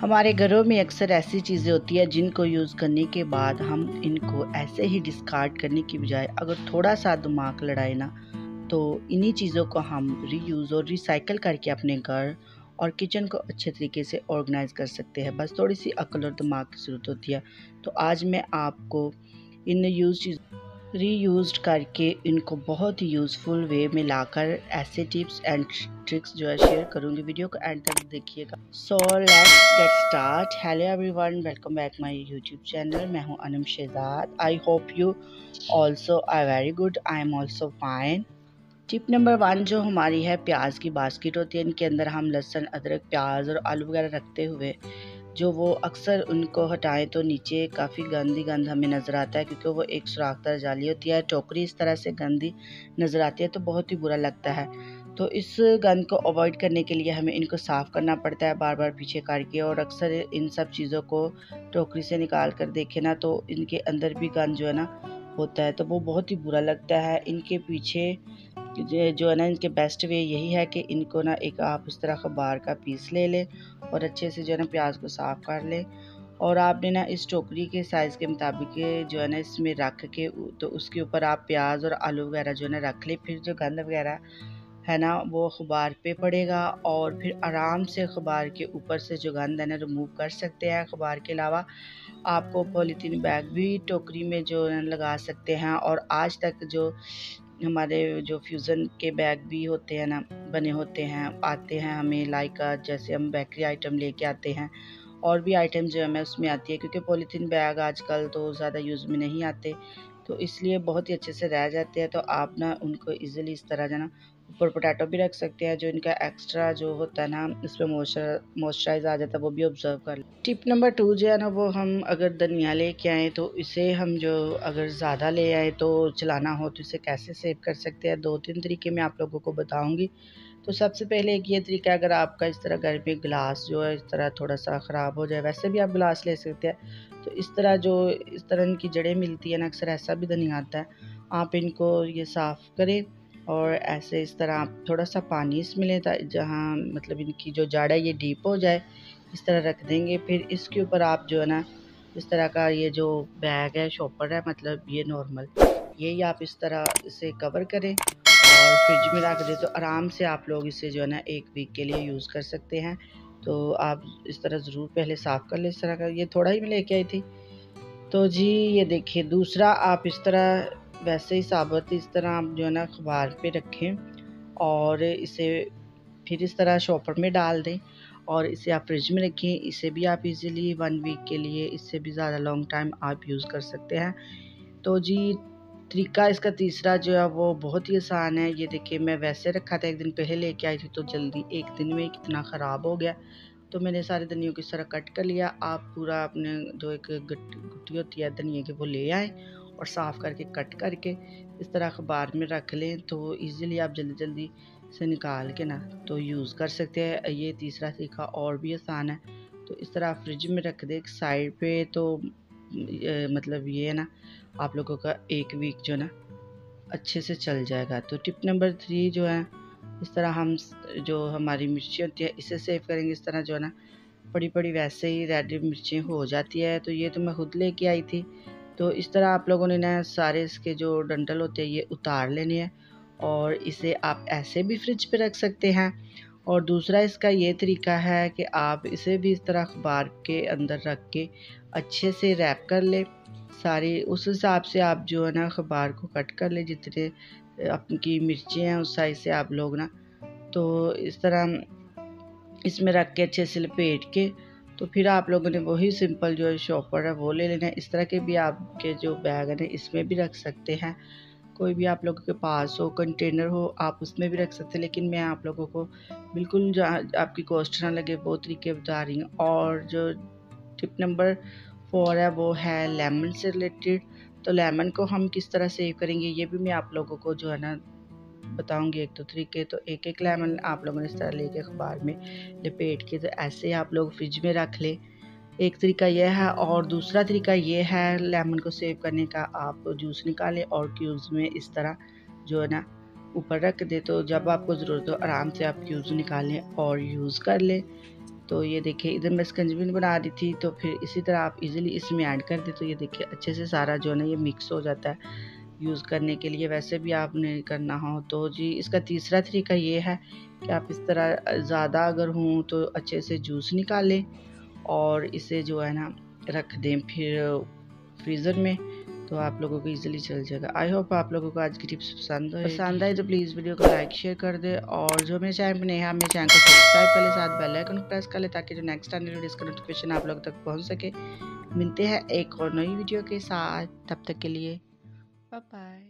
हमारे घरों में अक्सर ऐसी चीज़ें होती हैं जिनको यूज़ करने के बाद हम इनको ऐसे ही डिस्कार्ड करने की बजाय अगर थोड़ा सा दिमाग लड़ाए ना तो इन्हीं चीज़ों को हम रीयूज़ और रिसाइकल करके अपने घर और किचन को अच्छे तरीके से ऑर्गेनाइज कर सकते हैं। बस थोड़ी सी अकल और दिमाग की ज़रूरत होती है। तो आज मैं आपको इन यूज़ चीज़ रीयूज करके इनको बहुत ही यूज़फुल वे में लाकर ऐसे टिप्स एंड ट्रिक्स जो है शेयर करूँगी। वीडियो को एंड तक देखिएगा। So let's get start hello everyone welcome back my YouTube channel मैं हूँ Anam Shahzad I hope you also I very good I am also fine tip number one जो हमारी है, प्याज की बास्केट होती है। इनके अंदर हम लहसन, अदरक, प्याज और आलू वगैरह रखते हुए जो वो अक्सर उनको हटाएँ तो नीचे काफ़ी गंदी गंद हमें नज़र आता है, क्योंकि वो एक सुराखदार जाली होती है, टोकरी इस तरह से गंदी नज़र आती है तो बहुत ही बुरा लगता है। तो इस गंद को अवॉइड करने के लिए हमें इनको साफ़ करना पड़ता है बार बार पीछे करके और अक्सर इन सब चीज़ों को टोकरी से निकाल कर देखें ना तो इनके अंदर भी गंद जो है ना होता है तो वो बहुत ही बुरा लगता है। इनके पीछे जो है ना, इनके बेस्ट वे यही है कि इनको ना एक आप इस तरह अखबार का पीस ले लें और अच्छे से जो है ना प्याज को साफ़ कर लें। और आपने ना इस टोकरी के साइज़ के मुताबिक जो है ना इसमें रख के तो उसके ऊपर आप प्याज और आलू वगैरह जो है ना रख लें, फिर जो गंद वगैरह है ना, वो अखबार पे पड़ेगा और फिर आराम से अखबार के ऊपर से जो गंद है ना रिमूव कर सकते हैं। अखबार के अलावा आपको पॉलीथीन बैग भी टोकरी में जो लगा सकते हैं और आज तक जो हमारे जो फ्यूज़न के बैग भी होते हैं ना, बने होते हैं, आते हैं हमें लाइक जैसे हम बेकरी आइटम लेके आते हैं, और भी आइटम जो हमें उसमें आती है, क्योंकि पॉलीथीन बैग आजकल तो ज़्यादा यूज़ में नहीं आते तो इसलिए बहुत ही अच्छे से रह जाते हैं तो आप ना उनको इजीली इस तरह जो ना ऊपर पोटैटो भी रख सकते हैं, जो इनका एक्स्ट्रा जो होता है ना, इसमें मॉइस्चर मॉइस्चराइज आ जाता है, वो भी ऑब्ज़र्व कर लें। टिप नंबर टू जो है ना, वो हम अगर धनिया ले लेके आए तो इसे हम जो अगर ज़्यादा ले आए तो चलाना हो तो इसे कैसे सेव कर सकते हैं? दो तीन तरीके मैं आप लोगों को बताऊँगी। तो सबसे पहले एक ये तरीका अगर आपका इस तरह घर में गिलास जो है, इस तरह थोड़ा सा ख़राब हो जाए, वैसे भी आप गिलास ले सकते हैं। तो इस तरह जो, इस तरह इनकी जड़ें मिलती है ना, अक्सर ऐसा भी धनिया आता है, आप इनको ये साफ़ करें। और ऐसे इस तरह आप थोड़ा सा पानी इसमें लें जहाँ मतलब इनकी जो जड़ ये डीप हो जाए, इस तरह रख देंगे। फिर इसके ऊपर आप जो है ना, इस तरह का ये जो बैग है शॉपर है मतलब ये नॉर्मल यही आप इस तरह इसे कवर करें और फ्रिज में रख दें। तो आराम से आप लोग इसे जो है ना, एक वीक के लिए यूज़ कर सकते हैं। तो आप इस तरह ज़रूर पहले साफ़ कर लें इस तरह का। ये थोड़ा ही मैं लेके आई थी। तो जी, ये देखिए, दूसरा आप इस तरह वैसे ही साबुत इस तरह आप जो है ना अखबार पे रखें और इसे फिर इस तरह शॉपर में डाल दें और इसे आप फ्रिज में रखें। इसे भी आप इजीली वन वीक के लिए, इससे भी ज़्यादा लॉन्ग टाइम आप यूज़ कर सकते हैं। तो जी, तरीका इसका तीसरा जो है वो बहुत ही आसान है। ये देखिए, मैं वैसे रखा था एक दिन पहले, लेके आई थी तो जल्दी एक दिन में कितना ख़राब हो गया। तो मैंने सारे धनियों की तरह कट कर लिया। आप पूरा अपने जो एक गुट्टी होती है, धनिया की वो ले आए और साफ़ करके कट करके इस तरह अखबार में रख लें तो ईज़िली आप जल्दी जल्दी से निकाल के ना तो यूज़ कर सकते हैं। ये तीसरा तरीका और भी आसान है। तो इस तरह फ्रिज में रख दें साइड पे तो ए, मतलब ये है ना आप लोगों का एक वीक जो ना अच्छे से चल जाएगा। तो टिप नंबर थ्री जो है इस तरह हम जो हमारी मिर्ची होती है इसे सेव करेंगे। इस तरह जो है ना बड़ी बड़ी वैसे ही रेड मिर्ची हो जाती है। तो ये तो मैं खुद लेके आई थी तो इस तरह आप लोगों ने ना सारे इसके जो डंडल होते हैं, ये उतार लेने हैं और इसे आप ऐसे भी फ्रिज पे रख सकते हैं। और दूसरा इसका ये तरीका है कि आप इसे भी इस तरह अखबार के अंदर रख के अच्छे से रैप कर लें। सारी, उस हिसाब से आप जो है ना अखबार को कट कर लें, जितने आपकी मिर्चें हैं, उस साइज़ से आप लोग ना तो इस तरह इसमें रख के अच्छे से लपेट के तो फिर आप लोगों ने वही सिंपल जो है शॉपर है वो ले लेना है। इस तरह के भी आपके जो बैग है, इसमें भी रख सकते हैं। कोई भी आप लोगों के पास हो, कंटेनर हो, आप उसमें भी रख सकते हैं। लेकिन मैं आप लोगों को बिल्कुल जहाँ आपकी कॉस्ट ना लगे, वो तरीके बता रही हूँ। और जो टिप नंबर फोर है, वो है लेमन से रिलेटेड। तो लेमन को हम किस तरह सेव करेंगे, ये भी मैं आप लोगों को जो है ना बताऊँगी एक दो तरीके। तो एक एक लेमन आप लोगों ने इस तरह लेके अखबार में लपेट के तो ऐसे ही आप लोग फ्रिज में रख लें। एक तरीका यह है और दूसरा तरीका ये है लेमन को सेव करने का। आप जूस निकालें और क्यूब्स में इस तरह जो है ना, ऊपर रख दे। तो जब आपको ज़रूरत हो, आराम से आप क्यूब्स निकालें और यूज़ कर लें। तो ये देखिए, इधर मैं स्कंजबिन बना रही थी तो फिर इसी तरह आप इजीली इसमें ऐड कर दे। तो ये देखिए, अच्छे से सारा जो है ना, ये मिक्स हो जाता है। यूज़ करने के लिए वैसे भी आपने करना हो तो जी, इसका तीसरा तरीका ये है कि आप इस तरह ज़्यादा अगर हों तो अच्छे से जूस निकालें और इसे जो है ना रख दें फिर फ्रीज़र में तो आप लोगों को इजीली चल जाएगा। आई होप आप लोगों को आज की टिप्स पसंद हो पसंद आए तो प्लीज़ वीडियो को लाइक शेयर कर दे और जो मेरे चैनल पर नहीं है मेरे चैनल को सब्सक्राइब कर ले, साथ बेल आइकन प्रेस कर ले ताकि जो नेक्स्ट आने वीडियो का नोटिफिकेशन आप लोग तक पहुँच सके। मिलते हैं एक और नई वीडियो के साथ, तब तक के लिए 拜拜。